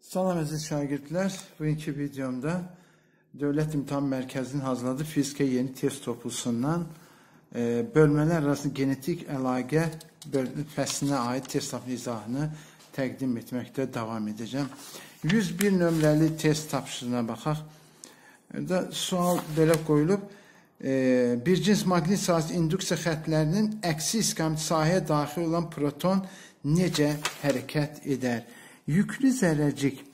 Salam əziz şagirdlər, bugünkü videomda Dövlət İmtahan Mərkəzinin hazırladığı fizika yeni test toplusundan e, bölmələr arasında genetik əlaqə fəslinə aid test tapın izahını təqdim etməkdə davam edəcəm. 101 nömrəli test tapşırığına baxaq. Da sual belə qoyulub. E, bir cins maqnit sahəsi induksiya xəttlərinin əksi istiqamət sahəyə daxil olan proton necə hərəkət edər? Yüklü zərrəcik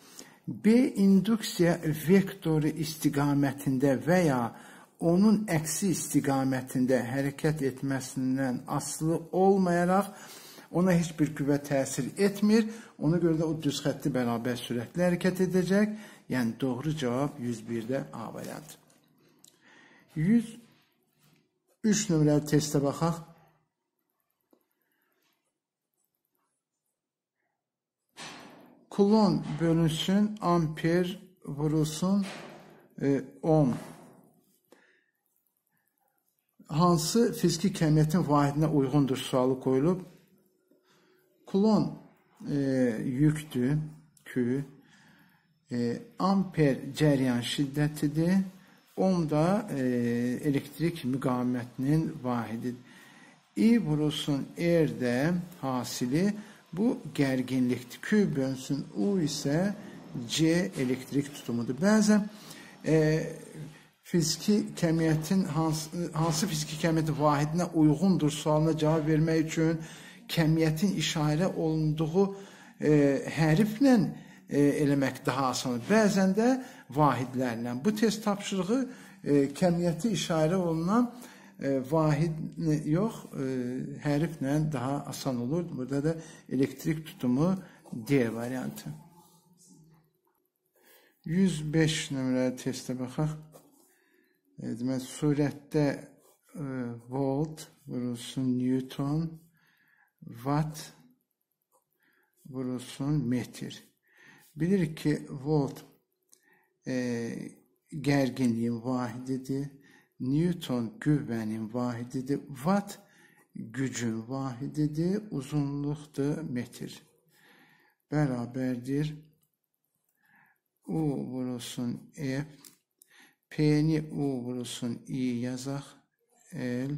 B induksiya vektoru istiqamətində və ya onun əksi istiqamətində hərəkət etməsindən asılı olmayaraq ona heç bir qüvvə təsir etmir. Ona görə də o düz xətti bərabər sürətlə hərəkət edəcək. Yəni doğru cavab 101-də A variantı. 103 nömrəli testə baxaq. Kulon bölünsün, amper vurulsun, e, ohm. Hansı fiziki kəmiyyətin vahidinə uyğundur sualı qoyulub. Kulon e, yükdür, Q. E, amper cəryan şiddətidir. Ohm da e, elektrik müqavimətinin vahididir. I vurulsun R də hasili Bu gərginlikdir. Q bölünsün U isə C elektrik tutumudur. Bəzən e, fiziki kəmiyyətin hansı, hansı fiziki kəmiyyətin vahidinə uyğundur sualına cavab vermək üçün kəmiyyətin işarə olunduğu e, hərflə e, eləmək daha asandır. Bəzən də vahidlərlə. Bu test tapşırığı e, kəmiyyəti işarə olunan e, vahid yox, e, hərflə daha asan olur. Burada da elektrik tutumu D variantı. 105 nömrəli testə baxaq. E, demək, surətdə e, volt vurulsun Newton, watt vurulsun metr. Bilirik ki, volt e, gərginliyin vahididir. Newton qüvvənin vahididir. Watt gücün vahididir. Uzunluqdur metr. Bərabərdir. U vurulsun F. P-ni U vurulsun I yazaq. L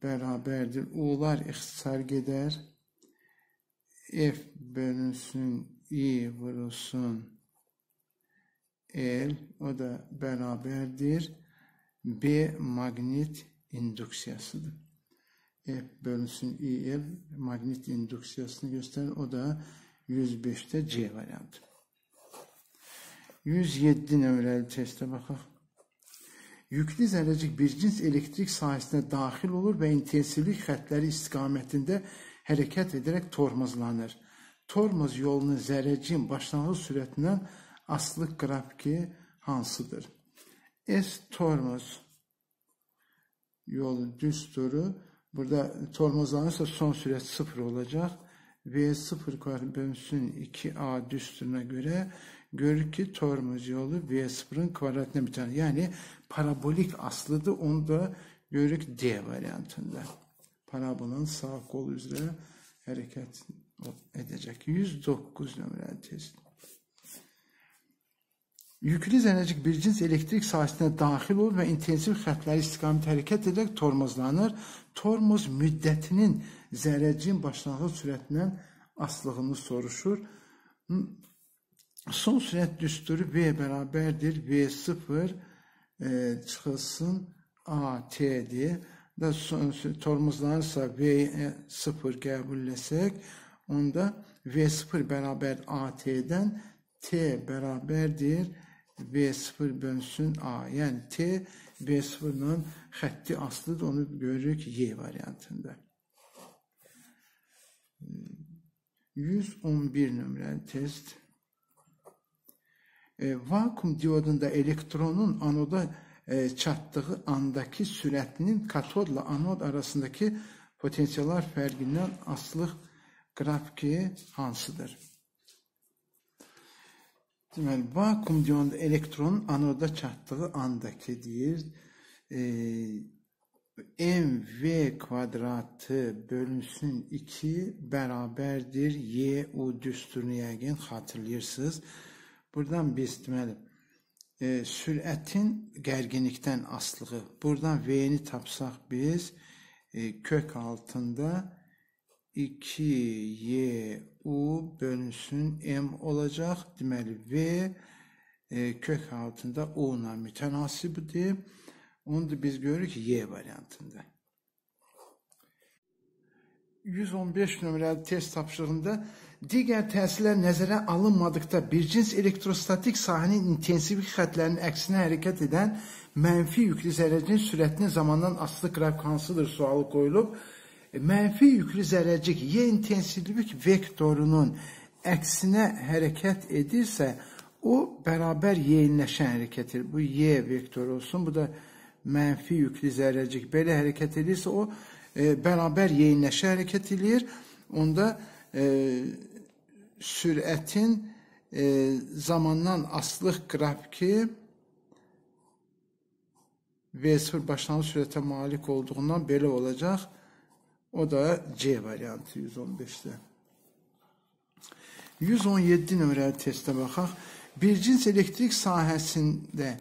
bərabərdir. U'lar ixtisar gedər. F bölünsün I vurulsun L. O da bərabərdir. B maqnit induksiyasıdır. F bölünsün İL maqnit induksiyasını göstərir. O da 105-də C variantı. 107 nömrəli testə baxaq. Yüklü zərrəcik bir cins elektrik sahəsinə daxil olur və intensivlik xəttləri istiqamətində hərəkət edərək tormozlanır. Tormoz yolunun zərrəciyin başlanğıc sürətindən asılı qrafiki hansıdır? S tormoz yolu düsturu. Burada tormozlanırsa son süret sıfır olacak. V sıfır bölünsün 2A düsturuna göre görür ki tormoz yolu V sıfırın kvadratına bir tane. Yani parabolik aslıdır. Onu da görürük D variantında. Parabolun sağ kol üzere hareket edecek. 109 numaralı test. Yüklü zərrəcik bir cins elektrik sahəsinə daxil olur və intensiv xəttləri istiqamət hərəkət edərək tormozlanır. Tormoz müddətinin zərrəciyin başlanğıc sürətindən asılığını soruşur. Son sürət düsturu V bərabərdir. V0 e, çıxılsın AT-dir. Da tormozlanırsa V0 qəbulləsək, onda V0 bərabər AT-dən T bərabərdir V0 bölünsün A. Yəni T V0-la xətti asılıdır. Onu görürük Y variantında. 111 nömrəli test. E, vakum diodunda elektronun anoda e, çatdığı andakı sürətinin katodla anod arasındakı potensiallar fərqindən asılıq qrafiki hansıdır? Deməli, vakum dionda elektronun anoda çatdığı andakı deyir, e, mv kvadratı bölünsün 2 beraberdir y u düsturunu yəqin xatırlayırsınız. Buradan biz deməli e, sürətin gərginlikdən aslığı. Buradan v-ni tapsaq biz e, kök altında 2y u bölünsün m olacaq. Deməli v e, kök altında u ilə mütənasibdir. Onu da biz görürük ki y variantında. 115 nömrəli test tapşırığında digər təsirlər nəzərə alınmadıqda bir cins elektrostatik sahənin intensivlik xətlərinin əksinə hərəkət edən mənfi yüklü zərrəcin sürətinin zamandan asılı qrafik hansıdır sualı qoyulub. E, mənfi yüklü zərrəcik y intensivlik vektorunun əksinə hərəkət edirsə, o bərabər y-inləşən hərəkətir. Bu y vektoru olsun, bu da mənfi yüklü zərrəcik belə hərəkət edirsə, o e, bərabər yeyinləşə hərəkət edir. Onda e, sürətin e, zamandan asılıq qrafiki V0 başlanğıc sürətə malik olduğundan belə olacaq. O da C variantı 115-də. 117 nömrəli testə baxaq. Bir cins elektrik sahəsində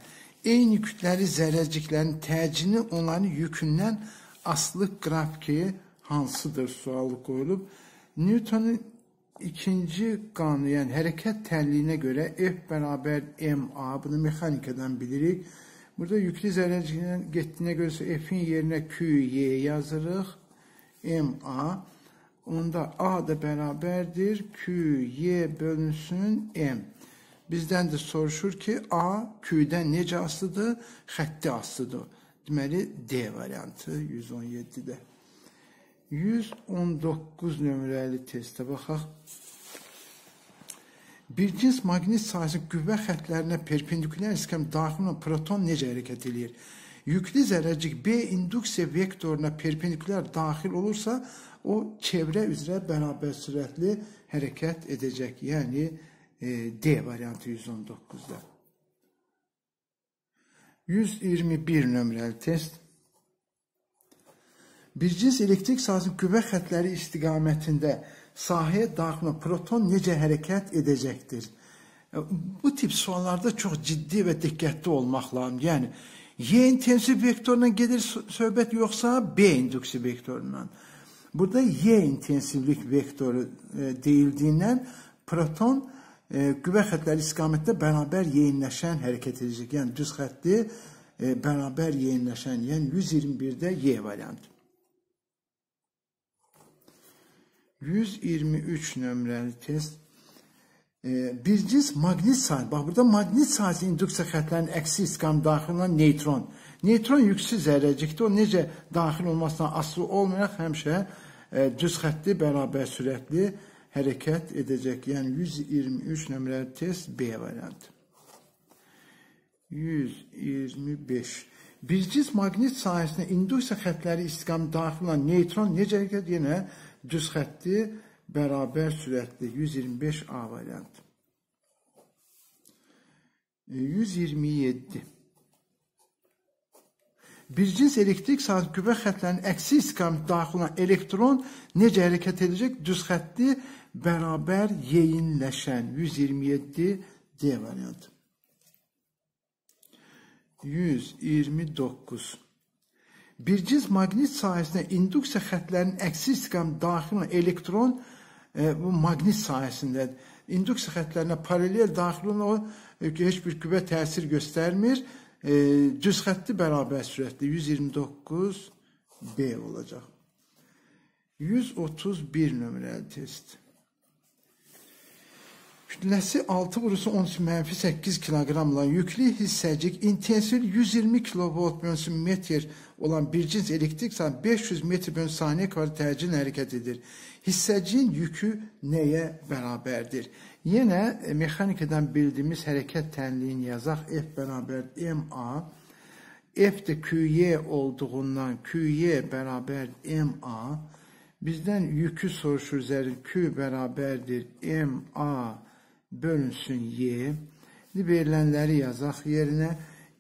eyni kütləli zərrəciklərin təcini onların yükündən aslı qrafiki hansıdır sualı qoyulub. Newtonun ikinci qanunu, yəni hərəkət tənliyinə görə F bərabər ma, bunu mexanikadan bilirik. Burada yüklü zərrəciklərin getdiyinə görə F-in yerinə QY yazırıq. Ma. Onda A da bərabərdir QY bölünsün M. Bizdən də soruşur ki, A Q-dən necə asılıdır? Xətti asılıdır. Deməli, D variantı 117-də. 119 nömrəli testə baxaq. Bir cins maqnit sahəsinin qüvvə xətlərinə perpendikulyar istiqam daxil olan proton necə hərəkət edir? Yüklü zərrəcik B induksiya vektoruna perpendikulyar daxil olursa, o çevrə üzrə bərabər sürətli hərəkət edəcək. Yəni, e, D variantı 119'da. 121 nömrəli test. Bir cins elektrik sahəsinin qüvvə xətləri istiqamətində sahəyə daxil proton necə hərəkət edəcəkdir? E, bu tip suallarda çox ciddi və diqqətli olmaq lazım. Yəni, Y intensiv vektoruna gedir söhbət yoxsa B induksiv vektorundan. Burada Y intensivlik vektoru e, deyildiyindən proton e, qüvvə xətləri istiqamətdə bərabər yeyinləşən hərəkət edəcək. Yəni düz xətti e, bərabər yeyinləşən, yəni 121-də Y variantı. 123 nömrəli test. Bir cins maqnit sahəsi, bax burada maqnit sahəsi induksiya xətlərinin əksi istiqam daxil olan neytron. Neytron yüksüz zərrəcikdir. O necə daxil olmasına asılı olmayaraq həmişə e, düz xətti bərabər sürətli hərəkət edəcək. Yəni 123 nömrəli test B variantı. 125. Bir cins maqnit sahəsinə induksiya xətləri istiqam daxil olan neytron necə hərəkət? Yenə düz xətti bərabər sürətli 125 A variantı. 127. Bir cins elektrik saat kübə xətlərinin əksi istiqamət daxil olan elektron necə hərəkət edəcək? Düz xətti bərabər yeyinləşən 127 D variantı. 129. Bir cins maqnit sahəsinə induksiya xətlərinin əksi istiqam daxil olan elektron e, bu maqnit sahəsindədir. İnduksiya xətlərinə paralel daxil olan o e, heç bir qüvvə təsir göstərmir. E, düz xətti bərabər sürətli 129 B olacaq. 131 nömrəli test. Kütləsi 6 vurusu 13 mənfi 8 kiloqramla yüklü hissəcik intensiv 120 kilovolt bölünsün metr olan bir cins elektrik saat 500 metr bölün saniyə kadar təcil hərəkət edir. Hissəciyin yükü nəyə bərabərdir? Yenə e, mexanikadan bildiyimiz hərəkət tənliyini yazaq. F bərabər MA. F də QY olduğundan QY bərabər MA. Bizdən yükü soruşur zərin Q bərabərdir MA bölünsün y. Verilənləri yazaq yerinə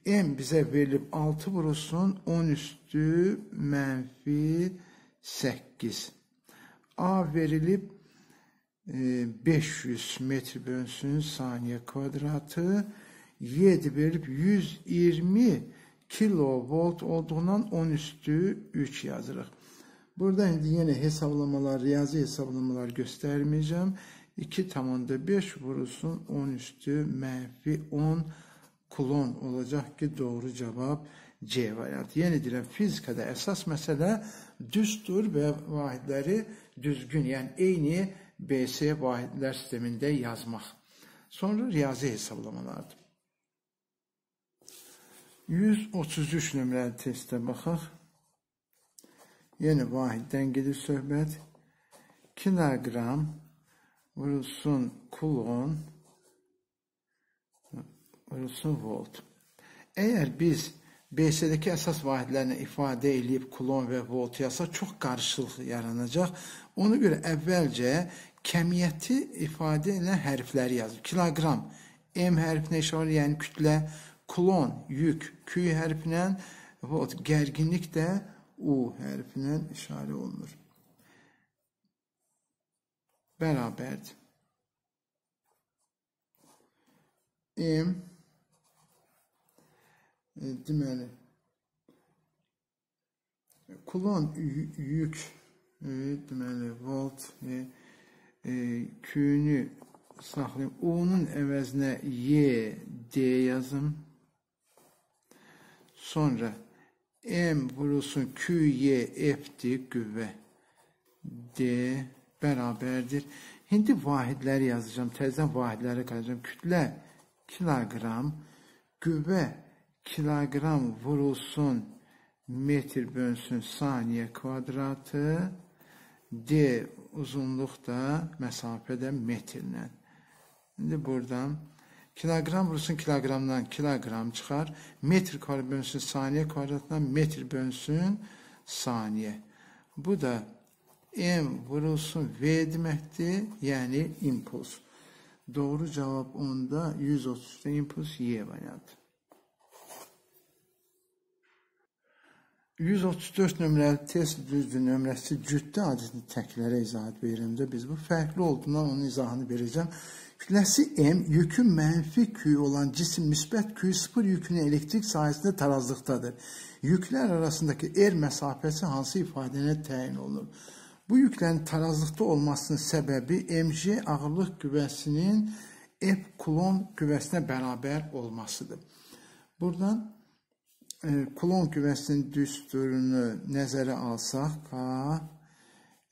M bizə verilib 6 vurulsun 10 üstü mənfi 8. A verilib e, 500 metr bölünsün saniye kvadratı. 7 verilib 120 kilovolt olduğundan 10 üstü 3 yazırıq. Burada indi yenə hesablamalar, riyazi hesablamalar göstərməyəcəm. 2,5 vurulsun 10 üstü mənfi 10 kulon olacaq ki, doğru cavab C variantı. Yenə deyirəm, fizikada əsas məsələ düstur və vahidləri düzgün, yəni eyni BS vahidlər sistemində yazmaq. Sonra riyazi hesablamalardır. 133 nömrəli testə baxaq. Yenə vahiddən gedir söhbət. Kilogram vurulsun kulon vurulsun volt. Əgər biz BS-dəki əsas vahidlərini ifadə edib kulon və volt yazsa çox qarışıqlıq yaranacaq. Ona görə əvvəlcə kəmiyyəti ifadə edən hərfləri yazıb. Kiloqram M hərfinə işarə, yəni kütlə, kulon yük, Q hərfinə, volt gərginlik də U hərfinə işarə olunur. Bərabərdir. M e, deməli kulon yük e, deməli volt və e, Q-nü saxlayım. U-nun əvəzinə Y, D yazım. Sonra M vurulsun Q, Y, F-dir qüvvə. D bərabərdir. İndi vahidləri yazacağam. Təzədən vahidləri qalacağam. Kütlə kiloqram, qüvvə kilogram vurulsun metr bölünsün saniye kvadratı D uzunluq da məsafədə metrlə. İndi buradan kilogram vurulsun kilogramdan kilogram çıxar. Metr kvadrat bölünsün saniye kvadratından metr bölünsün saniye. Bu da M vurulsun V deməkdir, yəni impuls. Doğru cavab onda 133'te impuls Y variantı. 134 nömrəli test düzdür nömrəsi cütdə adətini təklərə izahat verirəm də biz bu fərqli olduğundan onun izahını verəcəm. Kütləsi M yükü mənfi Q olan cisim müsbət Q sıfır yükünün elektrik sayəsində tarazlıqdadır. Yüklər arasındakı er məsafəsi hansı ifadəyə təyin olunur? Bu yüklərin tarazlıqda olmasının səbəbi mg ağırlıq qüvvəsinin kulon qüvvəsinə bərabər olmasıdır. Buradan e, Kulon küvəsinin düsturunu nəzərə alsaq, K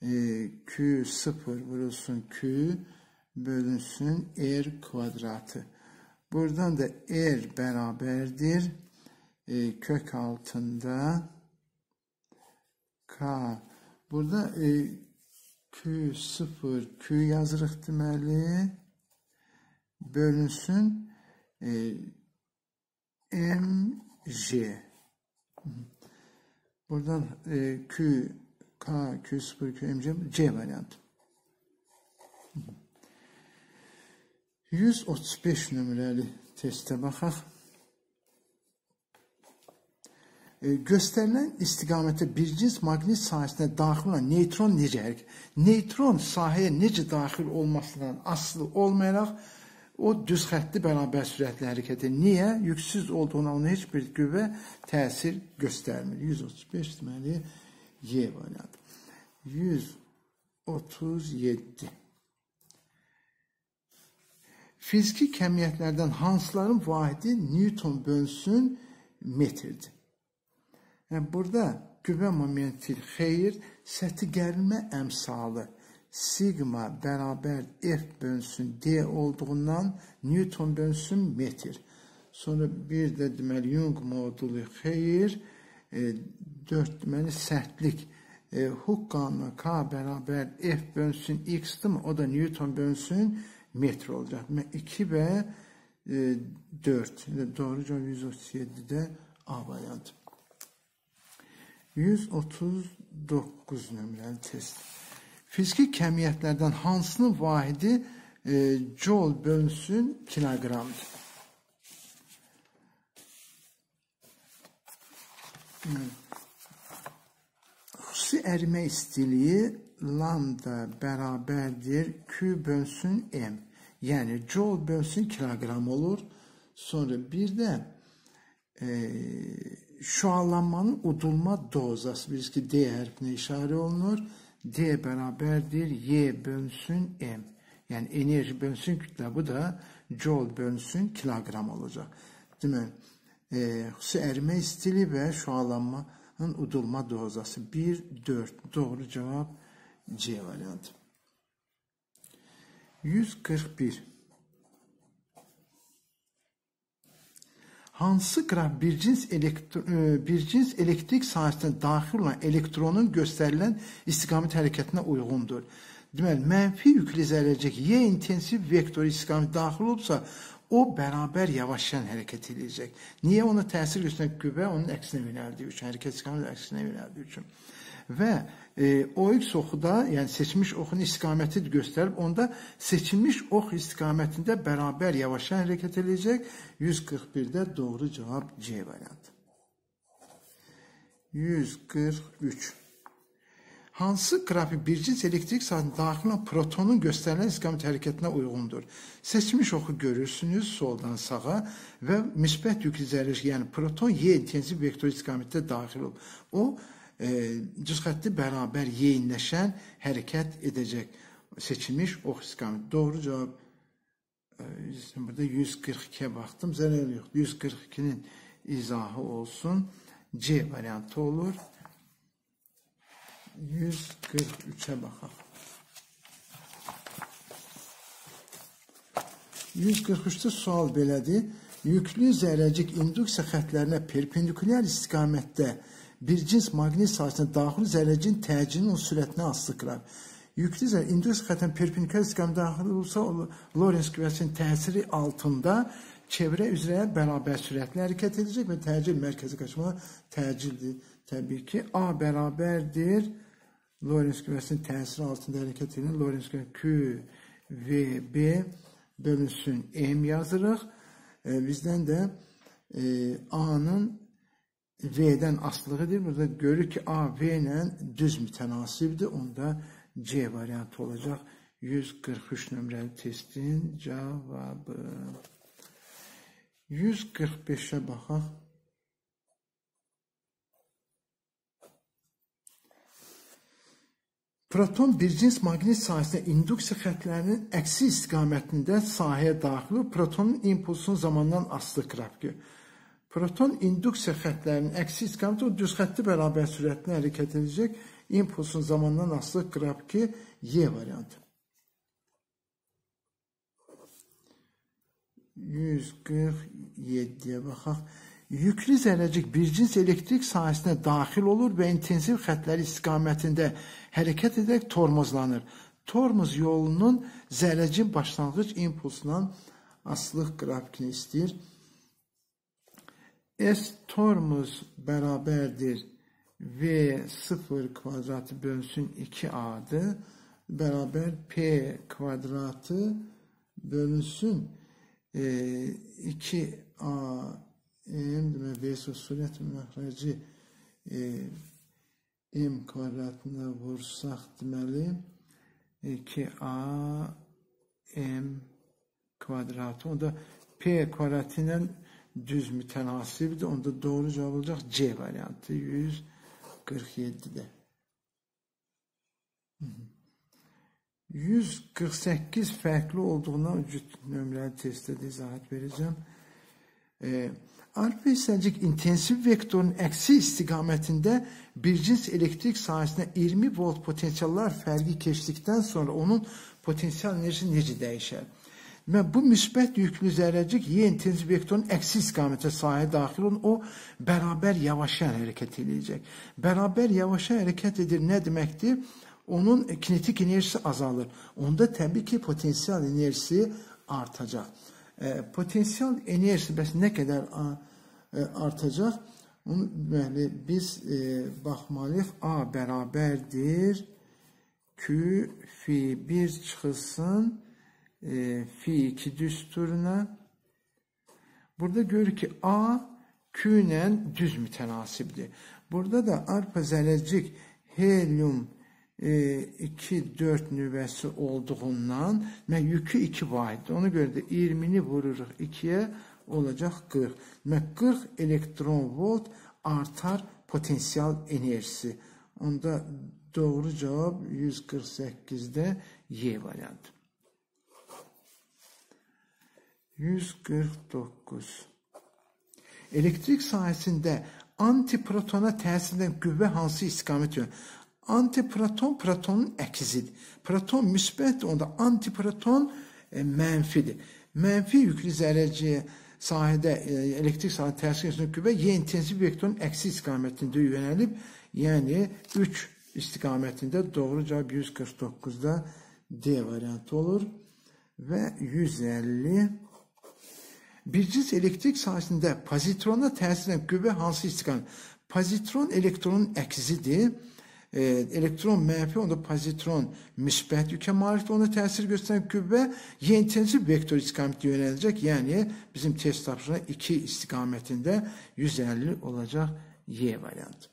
e, Q0 vurulsun Q bölünsün R kvadratı. Buradan da R bərabərdir. E, kök altında K. Burada e, Q0 Q yazırıq deməli. Bölünsün e, M J. Buradan e, Q, K, Q0, Q, MC, C variantı. 135 nömrəli testə baxaq. E, göstərilən istiqamətə bir cins maqnit sahəsinə daxil olan neytron necə hərəkət? Neytron sahəyə necə daxil olmasından asılı olmayaraq o düz xəttli bərabər sürətlə hərəkət edir. Niyə? Yüksüz olduğuna ona heç bir qüvvə təsir göstərmir. 135 deməli Y variantı. 137 Fiziki kəmiyyətlərdən hansıların vahidi Newton bölünsün metrdir. Yəni burada qüvvə momenti xeyir, səthi gərilmə əmsalı sigma bərabər F bölünsün D olduğundan Newton bölünsün metr. Sonra bir də deməli Young modulu xeyir, e, 4 deməli sərtlik. E, Hooke qanunu K bərabər F bölünsün X-dir O da Newton bölünsün metr olacaq. Demək 2 və e, 4. Doğru cavab 137-də A variantı. 139 nömrəli test. Fiziki kəmiyyətlərdən hansının vahidi e, joule bölünsün kiloqramdır. xüsusi ərimə istiliyi lambda bərabərdir Q bölsün M. Yəni joule bölsün kiloqram olur. Sonra bir də e, şualanmanın udulma dozası bilirsiniz ki D hərfinə işarə olunur. D bərabərdir Y bölünsün M. Yəni enerji bölünsün kütlə bu da joule bölünsün kiloqram olacaq. Deməli, e, xüsusi ərimə istili və şualanmanın udulma dozası 1 4 doğru cavab C variantı. 141 hansı qraf bir cins, elektro, e, bir cins elektrik sahəsinə daxil olan elektronun göstərilən istiqamət hərəkətinə uyğundur. Deməli, mənfi yüklü zərrəcik Y intensiv vektor istiqamət daxil olubsa, o bərabər yavaşlayan hərəkət edəcək. Niyə ona təsir göstərən qüvvə onun əksinə yönəldiyi üçün, hərəkət istiqaməti əksinə yönəldiyi üçün. Və e, OX oxu da, yəni seçilmiş oxun istiqaməti göstərib, onda seçilmiş ox istiqamətində bərabər yavaşlayan hərəkət edəcək. 141-də doğru cavab C variantı. 143 Hansı qrafik bircins elektrik saatinin daxil olan protonun göstərilən istiqamət hərəkətinə uyğundur? Seçmiş oxu görürsünüz soldan sağa və müsbət yüklü zərrəş, yəni proton Y intensiv vektor istiqamətdə daxil olub. O cüzxətti bərabər yeyinləşən hərəkət edəcək seçilmiş ox istiqaməti. Doğru cavab e, burada 142-yə baxdım. Zərər yox. 142-nin izahı olsun. C variantı olur. 143'e bakalım. 143-də sual belədir. Yüklü zərrəcik induksiya xətlərinə perpendikulyar istiqamətdə bir cins maqnit sahəsinə daxil zərrəcikin təcinin sürətinə asılı qılar. Yüklü zərrə induksiya xətlərinə perpendikulyar istiqamətdə daxil olsa, Lorentz qüvvəsinin təsiri altında çevrə üzrə bərabər sürətlə hərəkət edəcək və təcil mərkəzi qaçma təcildir. Təbii ki, A bərabərdir. Lorentz qüvvəsinin təsiri altında hərəkət edən Lorentz qüvvəsi Q V B bölünsün M yazırıq. E, bizdən də e, A-nın V-dən asılığıdır. Burada görürük ki, A V ilə düz mütənasibdir. Onda C variantı olacaq. 143 nömrəli testin cavabı. 145-ə baxaq. Proton bir cins maqnit sahəsində induksiya xətlərinin əksi istiqamətində sahəyə daxil olub, protonun impulsunun zamandan asılı qrafiki. Proton induksiya xətlərinin əksi istiqaməti o düz xətti bərabər sürətlə hərəkət edəcək. Impulsun zamandan asılı qrafiki Y variantı. 147-yə baxaq. Yüklü zərrəcik bir cins elektrik sahəsinə daxil olur və intensiv xətləri istiqamətində hərəkət edərək tormozlanır. Tormoz yolunun zərrəcin başlanğıc impulsundan asılıq qrafikini istəyir. S tormoz bərabərdir V0 kvadratı bölünsün 2A'dır. Bərabər P kvadratı bölünsün e, 2A m demək V sürət məxrəci e, m kvadratına vursaq deməli 2a m kvadratı onda p kvadratı ilə düz mütənasibdir. Onda doğru cavab olacaq C variantı 147-də. 148 fərqli olduğundan cüt nömrəli testdə də izahat verəcəm. E, Alfa hissəcik intensiv vektorun əksi istiqamətində bir cins elektrik sahəsinə 20 volt potensiallar fərqi keçdikdən sonra onun potensial enerjisi necə dəyişər? Və bu müsbət yüklü zərrəcik Y intensiv vektorun əksi istiqamətə sahəyə daxil olan o bərabər yavaşayan hərəkət edəcək. Bərabər yavaşayan hərəkət edir nə deməkdir? Onun kinetik enerjisi azalır. Onda təbii ki, potensial enerjisi artacaq e, potensial enerjisi bəs nə qədər e, artacaq? Onu deməli biz e, baxmalıyıq. A bərabərdir Q fi 1 çıxılsın e, fi 2 düsturuna. Burada görürük ki A Q düz mütənasibdir. Burada da arpa zərrəcik helium 2-4 e, nüvəsi olduğundan mən yükü 2 vahiddir. Ona görə də 20-ni vururuq 2-yə olacaq 40. Demək 40 elektron volt artar potensial enerjisi. Onda doğru cavab 148-də Y variantı. 149. Elektrik sahəsində antiprotona təsir edən qüvvə hansı istiqamət yönü? Antiproton protonun əksidir. Proton müsbətdir, onda antiproton e, mənfidir. Mənfi yüklü zərrəciyə sahədə e, elektrik sahədə təsir edən qüvvə Y intensiv vektorun əksi istiqamətində yönəlib, yəni 3 istiqamətində doğru cavab 149-da D variantı olur və 150 Birciz elektrik sahəsində pozitrona təsir edən qüvvə hansı istiqamət? Pozitron elektronun əksidir. E, elektron mənfi, onda pozitron müsbət yükə malikdir. Ona təsir göstərən qüvvə Y intensiv vektor istiqamətində yönələcək. Yəni bizim test tapşırığına 2 istiqamətində 150 olacaq Y variantı.